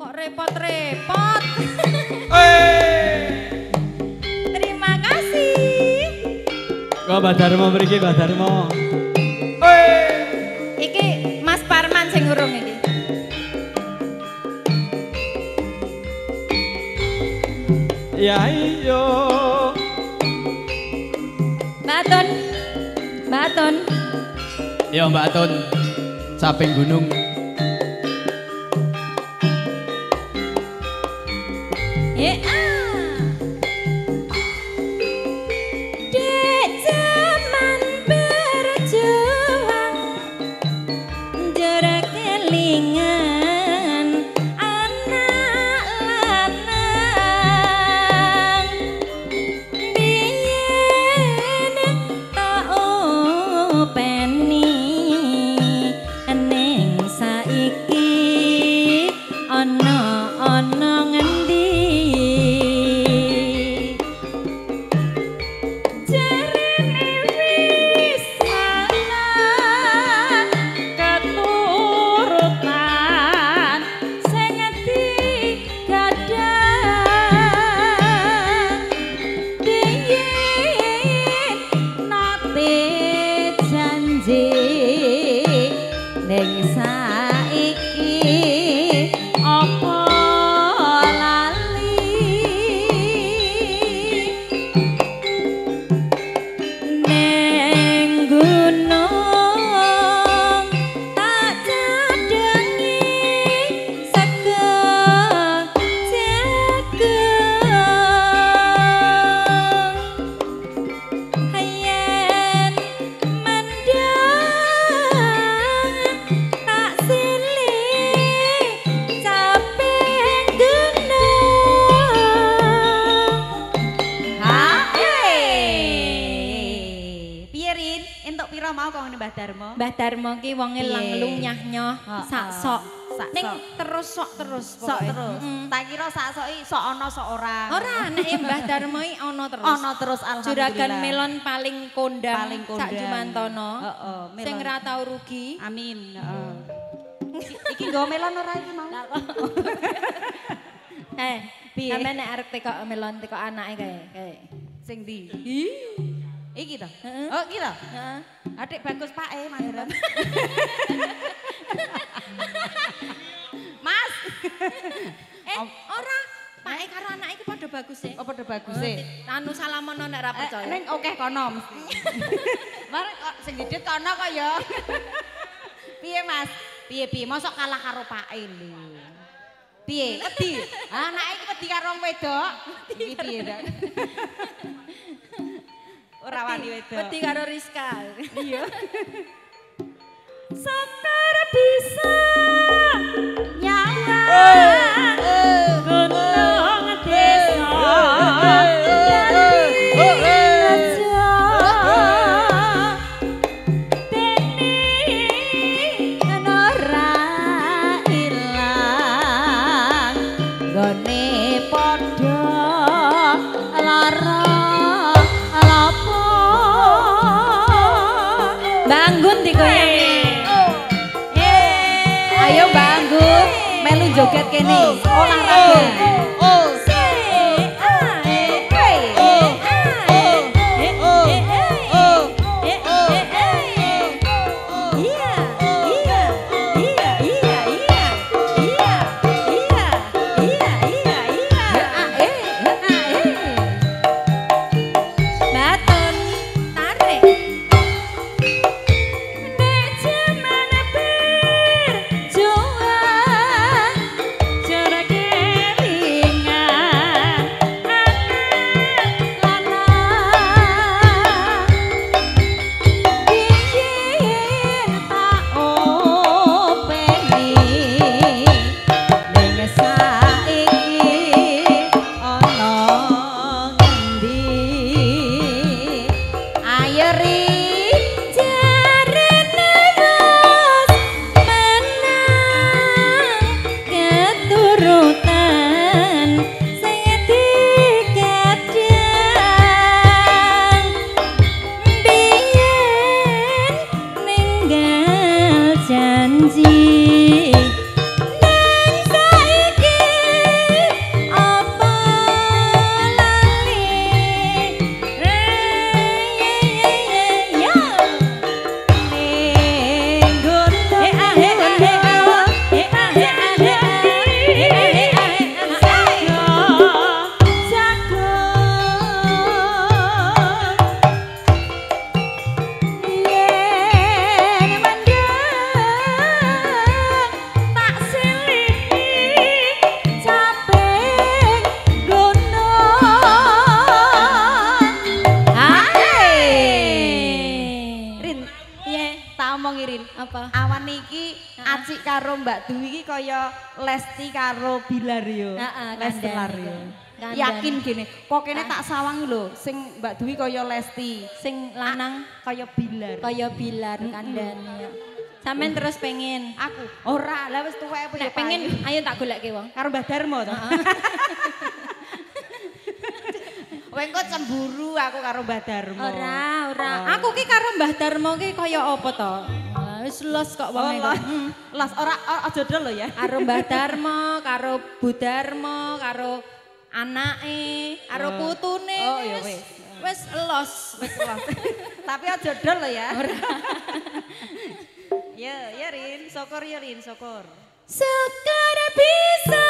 Kok repot-repot. Terima kasih. Kok Mbak Darmo mriki Mbak Darmo. Iki Mas Parman sing urung iki. Ya iyo. Mbak Tun. Mbak Tun. Ya Mbak Tun. Saping gunung. Mbah Darmo? Mbah Darmo ki wonge Piye? lang lunyah-nyoh Heeh. sak sok. Sak Ning sok. terus sok terus Sok pokoknya. terus. Mm-mm. Tak kira sak soki sok ana sok ora. Ora nek Mbah Darmo iki ana terus. Ana terus alhamdulillah. Juragan melon paling kondang, Paling sak kondang. Jumantono. Heeh, melon. Sing ora tau rugi. Amin. Heeh. Iki- Iki nggo melon ora iki mau? Eh, Piye? sampe nek arep teko melon teko anake kae. Sing ndi? Iki to? Heeh. Oh, iki to? Heeh. Adik bagus Pak E Mandra. Mas. Eh, ora. Pake karo anake iki padha bagus e. Oh, padha bagus e. Anu salamono nek Eh, percaya. Ning oke kono mesti. Mari kok sing didit kono kok ya. Piye Mas? Piye piye mosok kalah karo Pak E lho. Piye? Wedi. Anake iki wedi karo wedok. Iki piye, Dak? Ora wani wedok. Wedi karo Rizka. Iya. Sekar bisa nyawa joget kene. Olahraga. ngomong Irin. Apa? Awan niki uh acik karo Mbak Dwi iki kaya Lesti karo Bilario, yo. Heeh, Yakin gini, kok ini tak sawang lho, sing Mbak Dwi kaya Lesti, sing lanang kaya Bilar. Kaya Bilar kandannya. -hmm. uh. terus pengen aku. Ora, lah wis tuwek apa ya. Pengen ayo tak goleke wong. Karo Mbah Darmo to. Wengko cemburu aku karo Mbah Darmo. Ora, ora. Oh. Aku ki karo Mbah Darmo ki kaya apa to? Wis los kok Oh, wong las, las ora ora- aja dol lho ya. Karo Mbah Darmo, karo Bu Darmo, karo anake, karo Oh. putune. Oh, ya wis. wis. Los. Wis los. Tapi aja dol lho ya. Ya, ya Rin, syukur ya Rin, syukur. Sekarang bisa